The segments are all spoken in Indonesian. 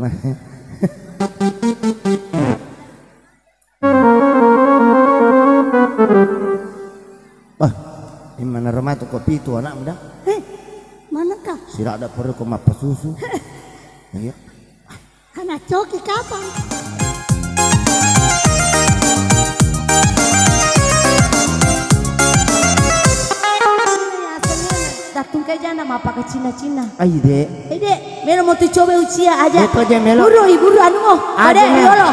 Wah, di mana rumah tu kopi itu anak muda? Hei, manakah? Sila ada perlu kau mapa susu. Iya. Anak coki kapan? Datung ke jana apa ke Cina-Cina. Ay, dek. Eh dek, melo mau coba ucia aja. Betul aja, Melo. Buru, buru anu mo. Aja, Ade, Mel. yolo.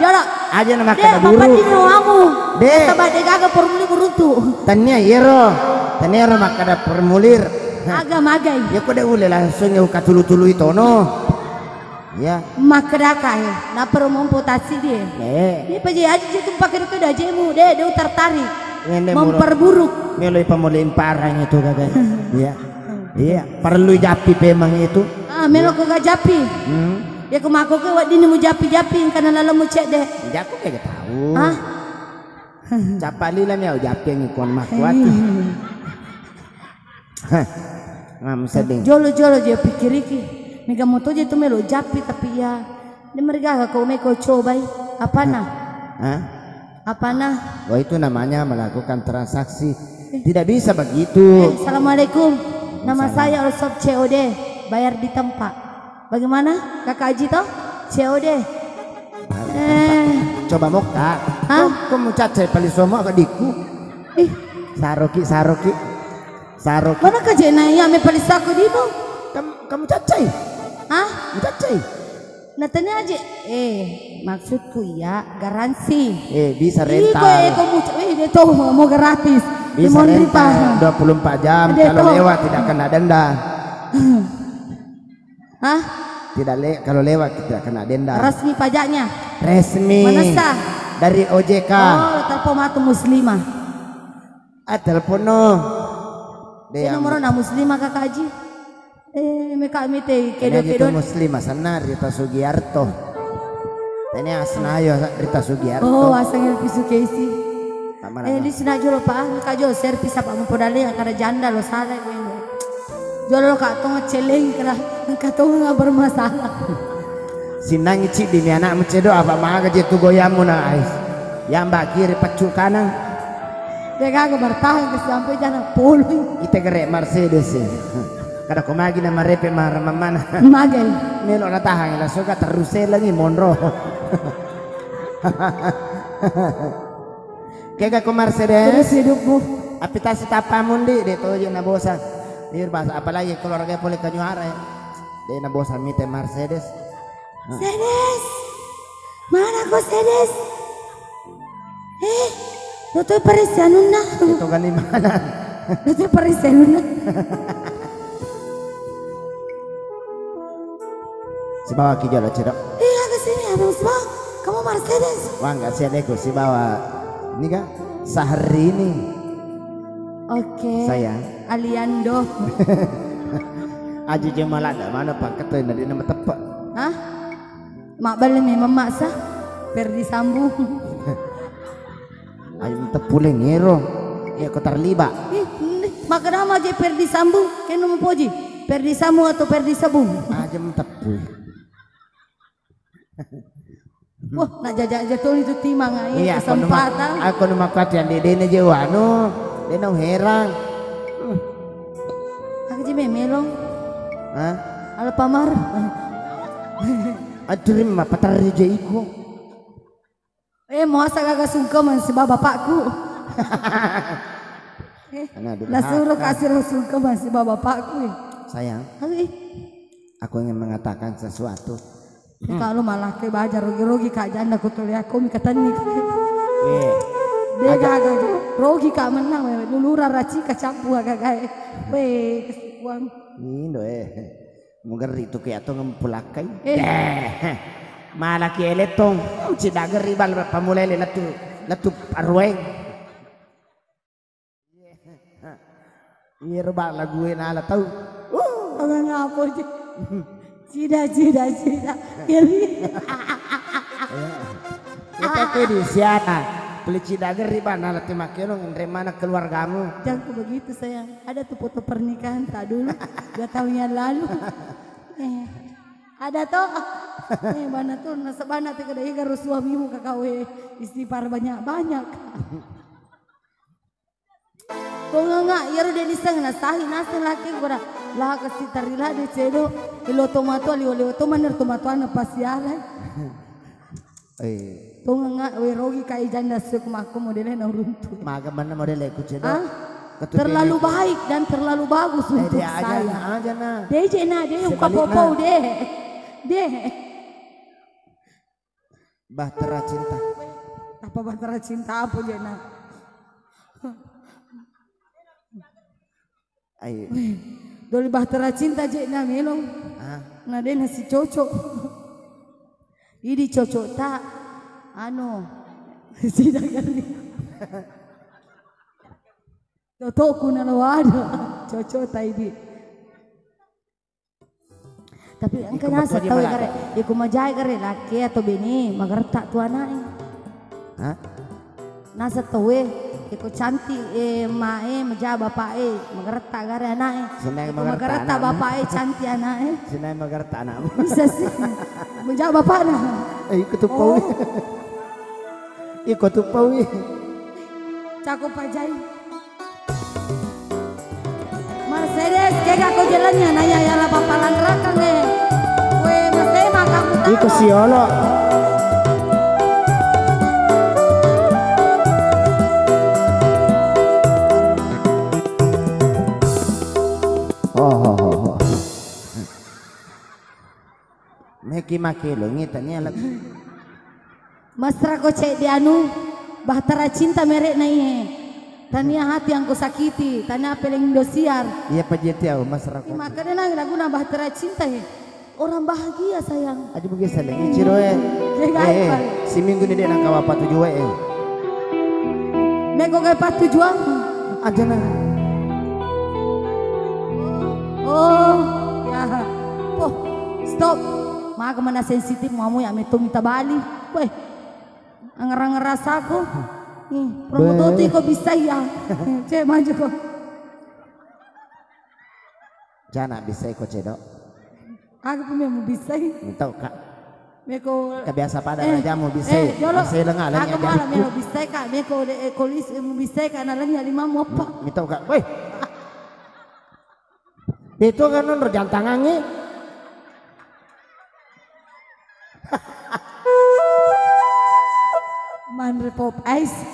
Yolo. Aja nama Dek, kada bapak buru. dino amu. Dek. Sabah dek aga formuli beruntu. Tanya iro. Tanya iro maka ada formulir. Aga magai. Ya kau dah boleh langsung ya uka tulu-tulu itu no. Ya. Makraka ya. Na perlu memputasi dia. Eh, Ini paji aja itu pakai itu dah jemu deh, dia tertarik. Memperburuk. Melo pemulin parang itu kagak. Iya. Iya, perlu japi memang itu. Ah, melo kagak japi. Hmm. Ya kemako ke wak dini mu japi-japi karena lalu mu cek deh. Ya aku kagak tahu. Ah, Capali lah ya japi yang ikon mak kuat. Ngam seding. jolo-jolo je pikir iki. Mega moto je tu melo japi tapi ya dia mereka kau meko coba apa nah? Hah? Apa nah? Oh itu namanya melakukan transaksi. Tidak bisa Eh, begitu. Assalamualaikum. Nama saya Alsob COD. Bayar di tempat. Bagaimana? Kakak Haji toh? COD. Eh, Coba mokta. Hah? Kau mau cacai paling semua ke diku. ih, Saroki, saroki. Saroki. mana kerja naik ame palisaku di mo? Kamu, kamu cacai. Hah? Kamu cacai. Natanya aja. Eh, maksudku ya garansi. Eh bisa rental. eh, kau mau, eh, tahu mau gratis. Bisa rental nerima. 24 jam. Kalau lewat tidak kena denda. Hah? Tidak le kalau lewat tidak kena denda. Resmi pajaknya. Resmi. Mana sah? Dari OJK. Oh, telepon matu muslimah. Ah telepon no. Dia nomor na muslimah kakak Haji. Eh, mereka mite Ini kedo-kedo. gitu muslim sana Rita Sugiarto. Ini asnayo Rita Sugiarto. Oh, asal pisu kesi. Nama Eh, di sini jual pak, kak jual servis apa mau podale karena janda lo salah lo kak tong celeng kira, kak nggak bermasalah. Sinang ici di anak mencedo apa maga je tu goyamu na ais. Yang mbak kiri pecul kanan. Dia kagak bertahan ke sampai jana puluh. Ite gere Mercedes. Kada ko magi na marepe mar mamana. Magai. Melo na tahan la suka terus lagi monro. Kega ko Mercedes. Terus hidupmu. Apitasi tapamun di de to na bosa. Dir bahasa apalagi keluarga boleh kanyuara. ya. De na bosa mite Mercedes. Sedes, mana kau sedes? Eh, lo tuh perisanuna. Itu kan di mana? Lo tuh perisanuna. Si bawa ki jalo cedok. Eh, agak sini abang semua. Kamu Mercedes. Wah nggak sih adekku si bawa. Ini kan sehari ini. Oke. Sayang. Aliando. Aji jemal ada mana pak ketua dari nama tepak. Hah? Mak balik memang maksa. Perdi sambung. Aji tepuleng ngero. Ya kau terlibat. Ini, mak kenapa aja perdi sambung? Kena mau poji. Perdi sambung atau perdi sabung? Aji tepu. Wah, nak jajak jatuh itu timang aja Iya kesempatan. aku nama katian di dene jawa anu. Dene herang. Aku jadi melong. Hah? Ala pamar. Adrim mah patar je iko. Eh, mau asa kagak sungkeman si bapakku. lah suruh kasih lo sungkeman si bapakku. eh. Sayang, Aku eh, aku ingin mengatakan sesuatu. kalau malah ke bajar rogi-rogi kak janda ku tuh aku mi kata nih. Eh, Dia kagak rogi kak menang, we. lulura raci kacampu agak gaya. Weh, kesikuan. Indo eh. Mugar itu kayak tuh ngempulakai. Eh. Eh. Malah ki eletong. Cidagar ribal pamulai latu latu arweng. Iya rubah lagu ala tahu. Uh, Orang ngapo sih? Cida, cida, cida. Iri. Kita ke di siana. Beli cidagar riba na lati makino ngendre mana keluargamu. Jangan ku begitu sayang. Ada tuh foto pernikahan tak dulu dua tahun yang lalu. Eh, ada toh Eh bana tuh nasa bana teh kada igar suamimu kakak we istighfar banyak-banyak. Kau nggak ya udah nisang nasahi nasi laki gua lah kasih tarila de cedo ilo tomato ali oleh tomaner tomato ana pasiala. Eh, We rogi kai janda suk maku modelnya na runtuh. maga mana model ikut cedo. Ah, terlalu baik dan terlalu bagus Eh, untuk dia aja, saya. aja nah. Deh je na deh yung Sebaliknya. kapopau deh. Deh. Bahtera cinta. Apa bantara cinta apa je na? Ayo. Doli bahtera cinta je na melong. Ah, Na deh nasi cocok. Ini cocok tak? Anu. Sida kali. Totokku na lawada. Cocok tak ini. Tapi ang Ikaw kanya magtuwa sa di tawi malaki. kare, iku majay kare laki atau bini, magarta tu anak eh. ha? Nasa tawi, iku cantik eh mae maja bapak eh, magarta kare anak eh. Sinay Iku magarta anak mo. bapak eh cantik anak eh. Sinay magarta na mo. Bisa sih, maja bapak na. Ay, kutupaw Oh. Iko tupaw eh. Cako pajay. Mercedes, kaya ako jalannya naya yala papalan rakang eh. We masay makamu Iko si Olo. Oh, oh, oh. Meki makilo ngita niya lag. Masra ko cek di anu bahtera cinta merek na ihe. Tania hati yang ko sakiti, tania peleng Indosiar. Iya pa jeti ako masarap ko. Makanya na lagu na bahtera cinta he. Orang bahagia sayang. Aja bagi saling Ichiro eh. Kaya Eh, eh, si minggu ni dia nang kawapa tujuh eh. Meko kay pat tujuan. Aja na. Oh, ya. Oh, stop. Maka mana sensitif mamu ya meto minta bali. Weh. Ang ngerasa ko. Nih, promotor ko bisa ya. Cek maju ko. Jana bisa ikut cedok. Aku pun mau bisa. Minta kak. Meko Kebiasa pada raja mau bisa. Eh, jolo. Masih lengah lah Aku malah mau bisa kak. Meko de kolis mau bisa kak. Nalanya lima mau apa? Minta kak. Woi. Itu kan non jantangannya. Manre pop ice.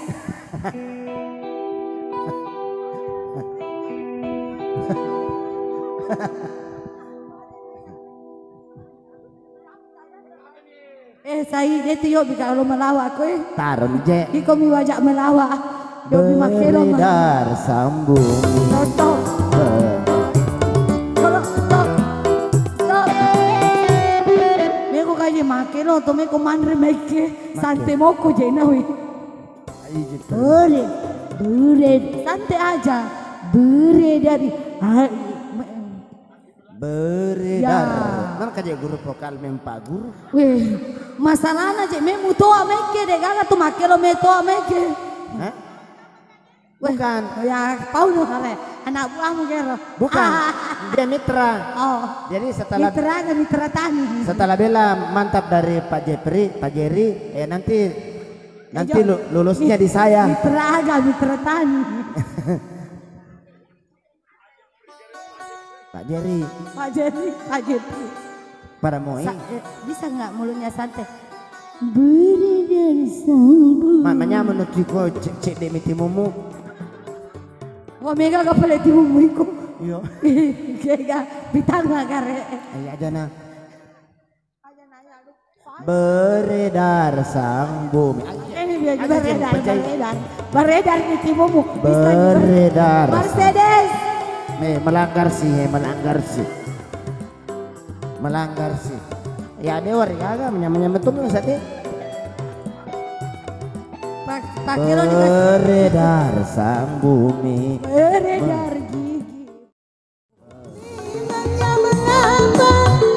eh, saya dia tu yo bika kalau melawa aku eh. Taruh je. Iko mi wajak melawa. Yo bi makelo mah. Beredar sambung. Stop. To meko manre meke. Sante moko je na wi. Boleh, boleh, santai aja, boleh dari. Beredar. Ya. Mana guru vokal mempa guru. Weh, masalahnya je me mutoa meke de gaga tu makelo me toa meke. Hah? Bukan. Ya, Paulo kare, anak buahmu kero. Bukan. Ah, Dia mitra. oh, Jadi setelah mitra ga mitra tani. setelah bela mantap dari Pak Jepri, Pak Jerry, eh nanti nanti lu- lulusnya di saya. Mitra ga mitra tani. Pak Jerry, Pak Jadi, Pak Jadi. para moi. Sa- eh, bisa nggak mulutnya santai? Beri dari sambung. Mamanya menuju ko cek cek demi timumu. Wah mega gak boleh diumuiku. Iya. Kega bitang nggak kare. Ayo aja na. Beredar sang bumi. Ada beredar, beredar, beredar. Bisa di- Beredar. Mercedes. Me melanggar sih, melanggar sih. Melanggar sih. Ya dewa kagak menyamanya betul saat ini. Pak Pak Kilo juga Beredar sang bumi. beredar gigi. Memangnya mengapa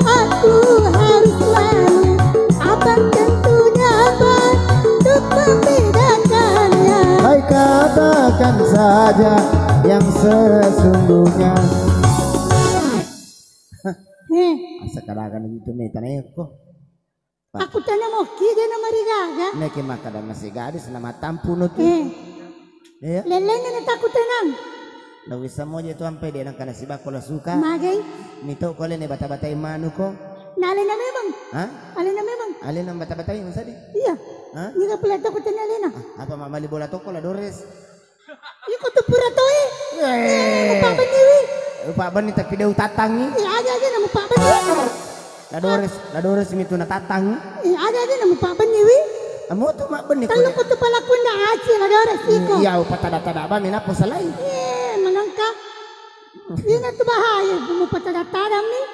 aku harus selalu Abang tentunya apa untuk membedakannya Hai katakan saja yang sesungguhnya. Sekarang itu nih tanah kok. Aku tanya mau dia na marigaga. Neki makada masih gadis nama tu. Eh, Ya. lelenya na takut tenang. Lawisa mo je tu ampe dia nak kana siba kola suka. Magay, Mito ko ni bata-bata imanu ko. nalin na memang. Ha? Alin na memang. Ang bata-bata yung sadi? Iya. Ha? Hindi ka pala takut na Lena. Apa mamali bola to kola dores? Iko tu pura to eh. Eh. Papa niwi. Upa ba ni tapi daw tatangi? Eh, ada aja nama papa niwi. La dores, la dores mito na tatang. Eh, ada aja nama papa niwi. Amo to ma bani ko. Talo ko tu pala kunda aci lah dora siko. Iya upa tada-tada ba minapo salay. Eh, manangka. Yun na tu bahaya. Bumupatadataram ni.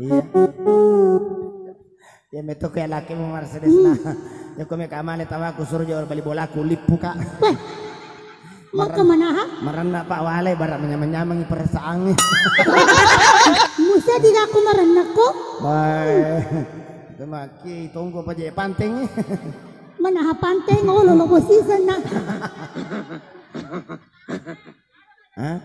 Iya. Ya meto kaya laki mo Mercedes na. Ya kami kamali tawa ko suruh jawar bali bola ko lipu ka. Weh, mau ke mana ha? Marana pa walay bara menyamang persaang. Musa di aku maranak ko. Bay. Tumaki tunggu pa je panteng. Mana ha panteng o lolo season na. Ha?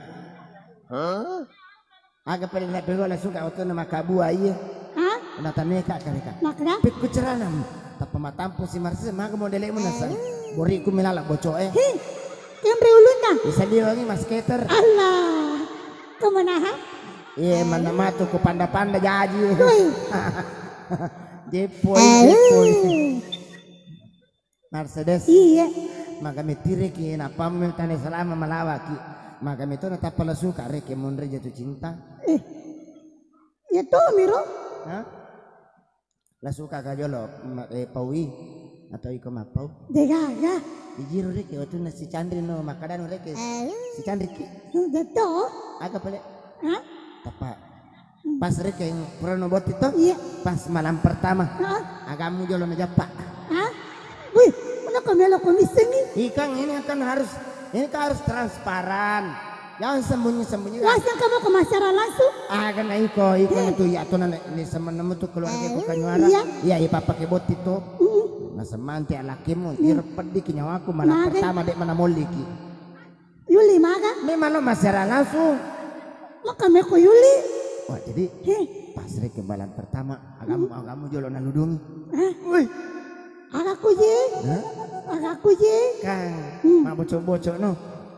Aga pa rin na pero la suka oto na makabua iya. Ha? Natane ka kareka. Makna? Pik ko ceranam. Tapa matampo si Marcel maga mo dele mo na sa. Bori ko milala boco eh. Kemre ulun na. Isa dia wangi mas skater. Allah. Ke mana ha? Iya mana matu ko panda-panda jaji. Woi. Jepoy, jepoy. Mercedes. Iya. Maka mitire ki na pamiltane selama malawaki. Maka mito na tapala suka reke munre jatuh cinta. Eh. Ya to miro. Ha? La suka ka jolo ma- eh, pawi atau iko mapau. Degaga. Ijiro reke waktu na si Chandri no makadan reke. Si Chandri ki Dato. aga pale Ha? tapa. Pas reke yang prono bot itu Iya. pas malam pertama agamu jolo na japa. Ha? Wih, mana kamelo komisengi? Ikang ini akan harus ini kan harus transparan. Jangan sembunyi-sembunyi. Wasan kamu ke masyarakat langsung? Ah kan iko iko na tu ya to na ni sama nemu tu keluarga ko kanyuara. Iya. Iya iya papa ke bot itu. Mm. Na semanti alaki mo irpad di kinyawaku malam Maga. pertama dek mana moliki. Yuli maga. Memang lo masih langsung. Maka meko Yuli. Wah jadi Heh. pas rek ke malam pertama agamu agamu jolo na ludungi. Hah? Woi. Agaku je. Agaku je. Kang, Hmm. mak bocok-bocok no.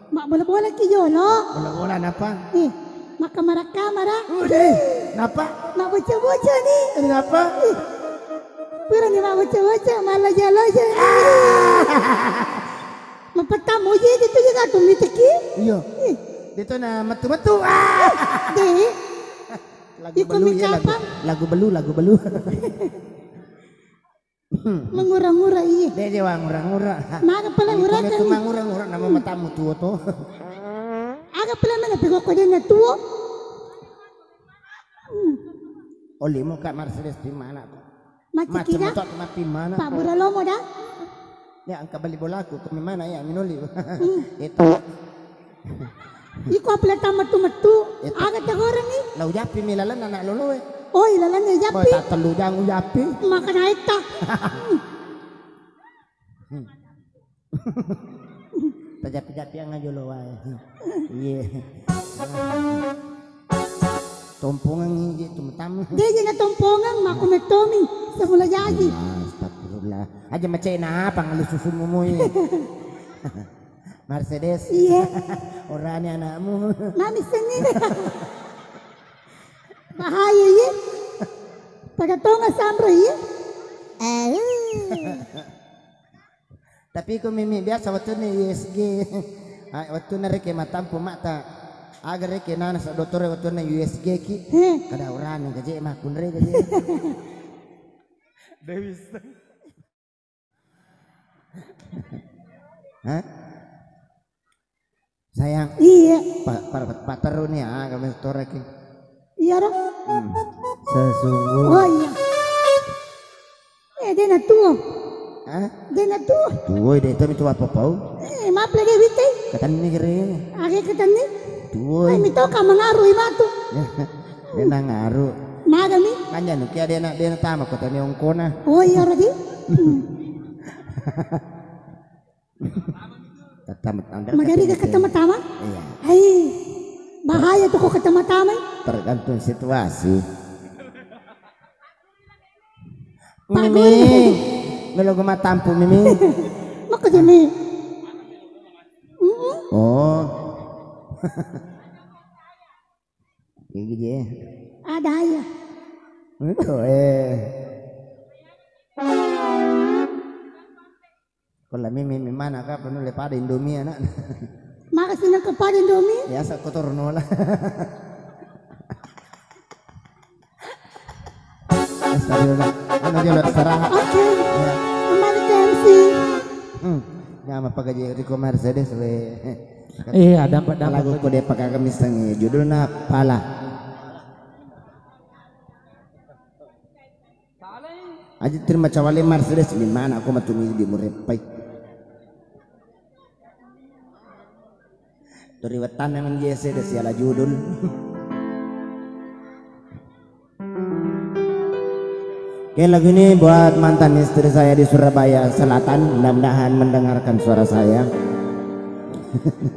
Mak bola-bola ki jolo. Bola-bola napa? Eh, maka maraka mara. Udah, napa? Mak bocah-bocah ni. Ini napa? Pira ni mak bocah-bocah malah jalo je. Mapatamu je gitu juga tu miteki. Iya. Dito na metu-metu. Ah! Deh, Lagu belu ya lagu. Lagu belu, lagu belu. mengurang-ngurang iya. Dia wang ngura-ngura. Maka pala Kami kan. tu mangura-ngura nama matamu tuo to. Aga pala mana pego ko din na tuwo. Oli mo ka Mercedes di mana ko? Macam Macam kira. to di mana? Pak Buralomo dah. Ya angka bali bola ko kami mana ya minuli. Itu Iko pala tamatu-matu. Aga tagorang ni. lau japi milalan anak lolo eh. Oy, lalan ni japi. tak telu jang japi. Maka naik tak. Tajapi-japi ang ngajolo wae. Iya. Tompongan ngiji tumatam. Dia je na tompongan mako metomi sa mula jaji. Astagfirullah. Aja macam na susu mo eh. Mercedes. Iya. Orangnya anakmu. Nami sengit. Bahaya ye. Pada tonga samro. Tapi ko mimi biasa waktu ni USG. Ah, waktu na reke matampo mata. Agar reke nana sa doktor waktu na USG ki. Kada orang yang gaji mah kunre gaji. Davis. Hah? Sayang, Iya. pak pak pak taruh nih ah kami torek. Iya ro. Hmm. Sesungguh. Oh iya. Eh, dia na tuwo. Hah? Dia na tuwo. Tuwoy deh itu apa pau? Eh, maaf lagi wite. Katan ni kere. Agi katani. Tuwoy. Ay, mito ka mangaru imatu. Dia nang ngaru. Magami. Kanya nu kia dia nak dia nak tama kata ni ongkona. Oh iya ro di. Kata anda. Magari ka katama-tama. Iya. Ay, bahaya tuh kok katama-tama. Tergantung situasi. Miming. Melo gumatampo miming. Maka jami. Oh. Gigi je. Ada ya. Itu eh. Kalau mimi mimi mana ka penuh lepada Indomie anak. Maka sini kepada Indomie. Biasa kotor nola. Astagfirullah. Ano dia lo saraha. Oke. Ya. Kembali ke MC. Hmm. Nyama pagaji Rico Mercedes we. Eh, ada apa ada Lagu ko dia pakai kamis tangi judulnya Pala. Aja terima cawali Mercedes di mana aku matumi di murepai. Dari wetan yang jese des siala judul. Oke lagu ini buat mantan istri saya di Surabaya Selatan Mudah-mudahan mendengarkan suara saya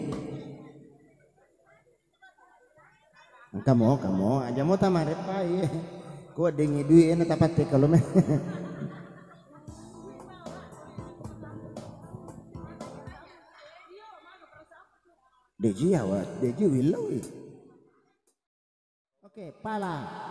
Kamu, kamu, aja mau tamarip pa iya. Ko dengi duit na tapat te kalau me. Deji awat, Deji willow eh. Oke, pala. Pala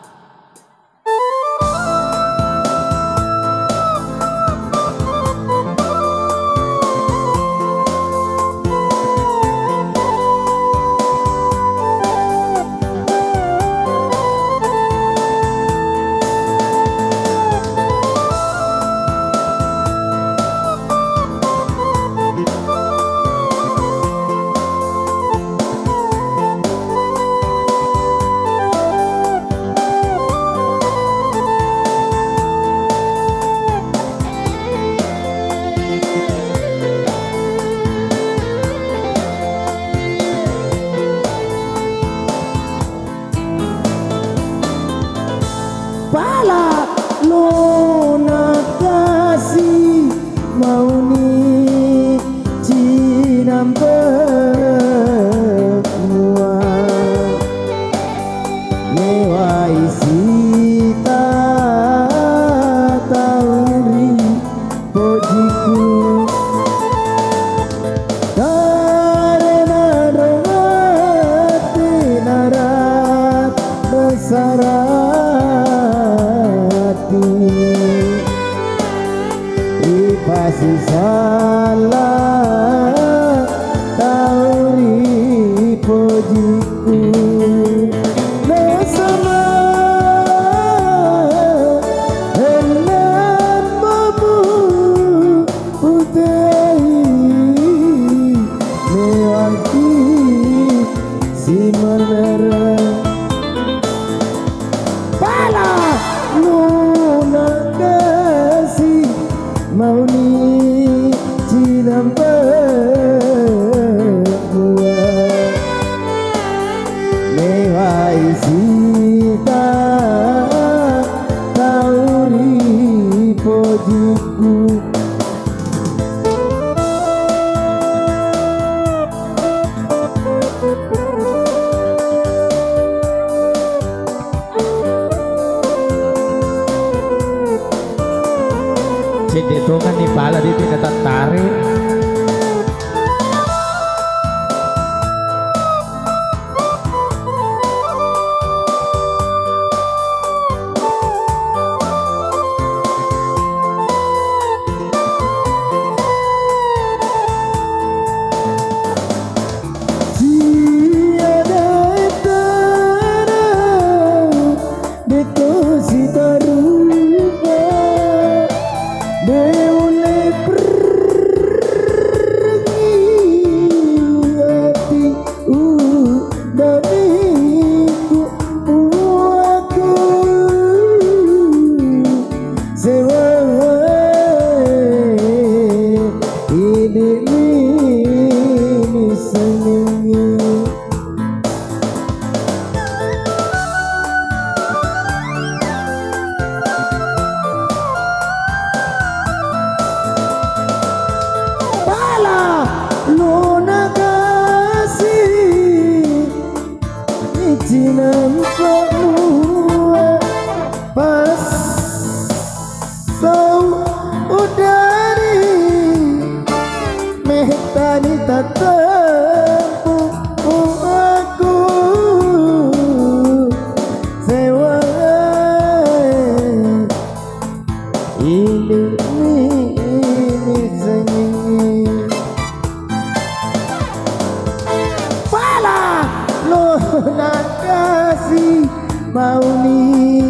kasih Mau ni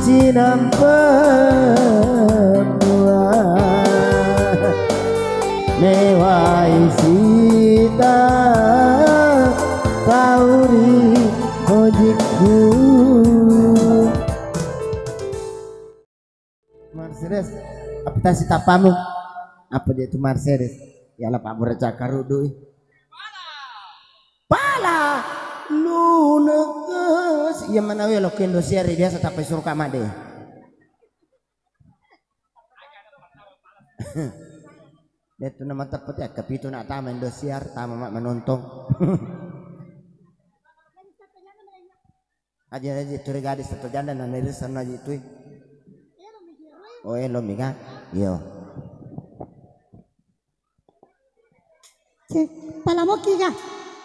cinampamu mewai sita kauri hojiku Mercedes apa tas si tapamu? Apa dia itu Mercedes? Ya lah Pak karudu pala! Neges iya mana ya lo kendo siari biasa tapi suruh kamar deh Itu nama tepat ya kapito na tama Indosiar tama mak menonton. aja aja turi gadis satu janda na nilis sana aja itu. Oh eh lo mika. Yo. Cek, pala mo kika.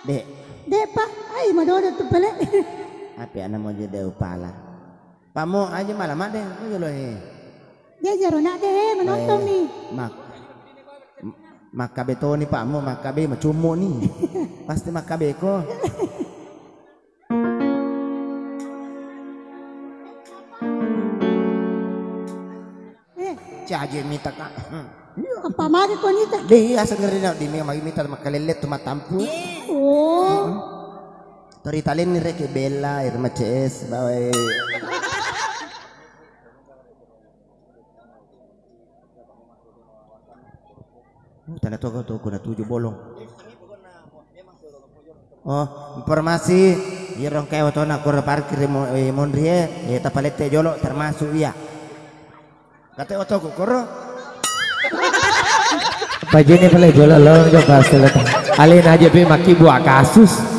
Dek, De pa, ay madodo tu. api anak mau jadi upala. Pamu aja malam ada, mau jual ni. De jaro na de, menonton ni. Mak. Makabe to ni pamu, makabe macumo ni. Pasti makabe ko. Eh, Caje minta kak. apa magi ko nita? Di asa ngeri na di mi magimita makalelet tumatampu. Oh, Tori talin ni Reke Bella, Irma CS, bawa Oh, tanda to to kuna tujuh bolong. Oh, informasi Yerong kayo to na kura parkir mo eh, Monrie, eh tapalete jolo termasuk iya. Kata oto ko koro. Pajene pala jola lo jo kasel. Alin aja pe maki buah kasus.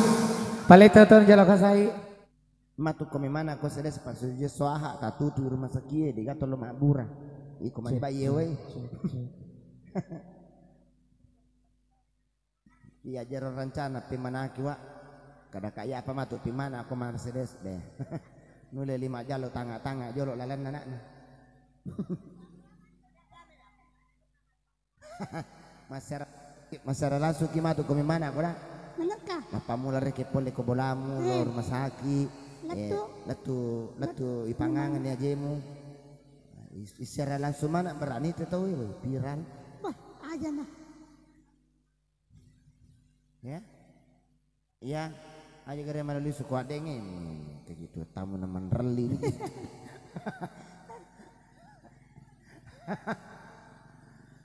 Pale tonton jalo kasai. Matu kome mana ko sedes pas je soaha tatutu rumah sakie di gato lo mabura. Iko mani baye we. Iya jero rencana pi mana ki wa. Kada kaya apa matu pi mana aku Mercedes deh. Nule lima jalo tanga-tanga jolo lalan anaknya. Masyarakat masyarakat langsung ki matu kome mana ko manaka. Mapamula reke pole ko bolamu lo rumah sakit. Eh, Latu. latu latu ipangangan ya jemu. Isara langsung mana berani tahu ya, viral. Wah, aja na. Ya. Iya. Aja gara melalui suku adenge kayak gitu tamu nemen reli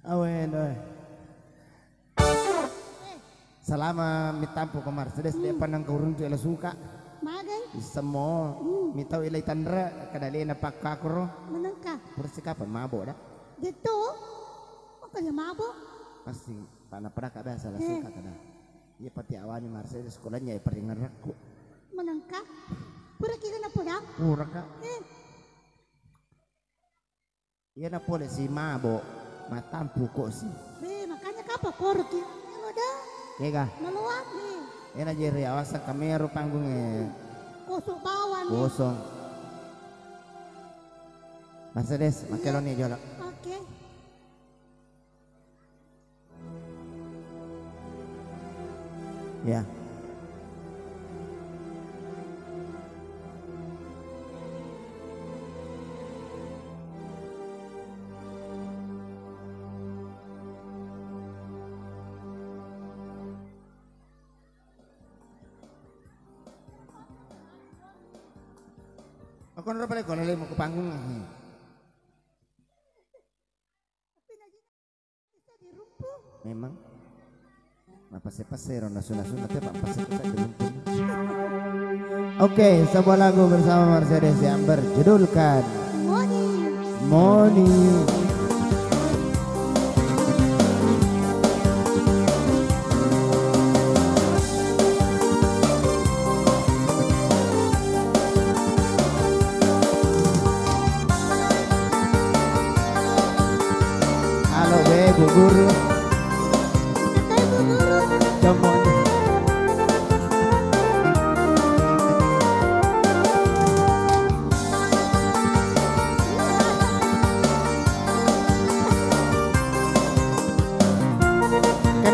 Awen, oi. Selama mitampu ke Mercedes dia pandang kurun tu ela suka. Magay, Semua mitau ilai tandra kadali na pakakuro. manangka. Persi kapan mabok dah? Dito, apa yung mabo? Pasti pana pada ka biasa lah suka kada. Iya pati awani Mercedes sekolahnya ya peringan raku. Manangka. Pura kita na pura. Pura ka. Eh, Iya na pole si mabok. Matampu kok si. be, makanya kapa. Ano Kega. Maluwag ni. Iya na jeri awasan kamero panggung eh Kusok bawan ni. kosong. Mercedes, makelo ni jolo. Okay. Ya. Ako na pala ko nalay mo ko panggung. Memang. Mapase-pase ron nasun-nasun tapi papase kita gelumpun. Oke, sebuah lagu bersama Mercedes yang berjudulkan Morning. Money.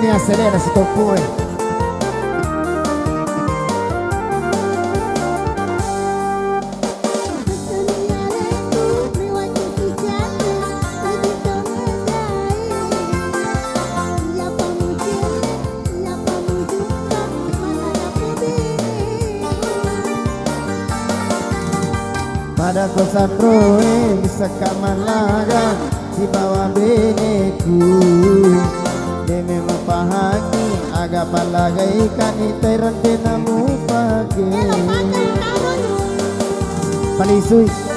Kan ya selera si topo eh. Pada kosan roe bisa kamalaga di bawah beneku Mapahagi aga palagai ikan itai rante namu pake. Palisui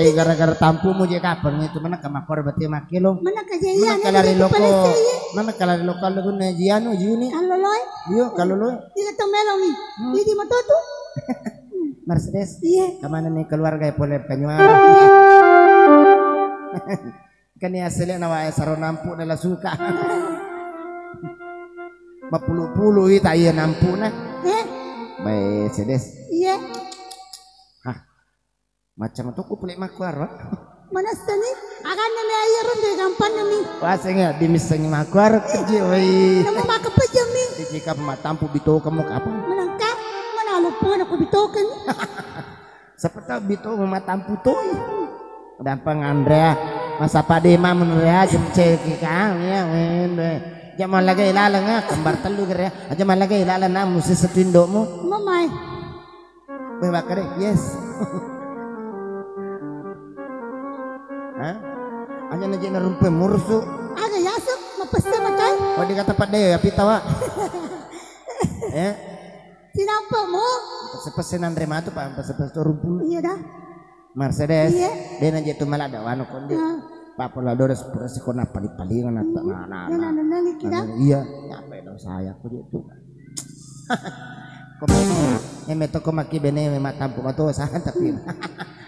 Ay gara-gara tampumu je kapan itu mana kamakor berarti makilo. Mana Mana kejadian kalari loko, mana kalari lokal lu na jiano juni. Kalau loy, Yo lu tidak tahu melong nih. Dia di mata tuh. Mercedes. Iya. Ke mana nih keluarga boleh penyuara. kan ya selek nawa saro nampu nala suka. Mapulu-pulu ita iya nampu na. Eh, Baik, sedes. iya. Macam itu ku pelik makuar, wa. Mana sini? Akan nami air deh gampang nami. Wah, saya dimiseng makuar kerja, woi. Nama pakai pejam nih. Jika pematampu bito kamu apa? Menangkap. Mana lupa aku bitokan. Seperti bito mematampu tuh. Dampang Andrea. Masa pade ma menurut jem cek kang ya men. Jaman lagi ilalang nga kembar telu kere. Jaman lagi ilalang na musi setindokmu. Mamai. Bebak kere. Yes. Hanya na na rumpe mursu. Aga yasuk. Mapasa makai. Oh dikata pade api tawa. Eh, Sinampak mo. sepesen Andre matu pak, sepesen rumpul. Iya dah. Mercedes. Iya. Dia itu malah ada wano kondi. Papa lah dores purasi kona paling-palingan atau nah nah Yan nah. ano nani kita. Iya, nyapa dong saya aku itu. Kome, eh meto ko maki bene me matampu mato sa tapi.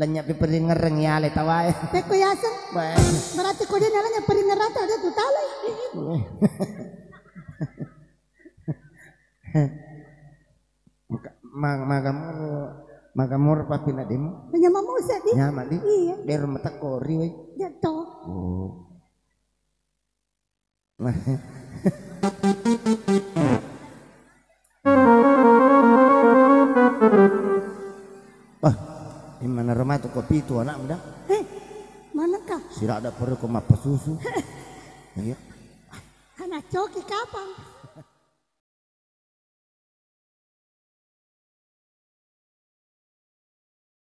Lanya pi pering ngereng ya le tawae. Peko yasuk. Bae. Berarti ko din nalang yung paringarata. Ada tuh talay. Mag magamu magamur pa pinadimo. Kanya mamusa di. Nyama di. Iya. Der mata kori we. Dito. Oh. gimana rumah tuh kopi itu anak muda? Eh, mana ka? Sira ada perlu kau mapa susu. Iya. Anak coki kapan?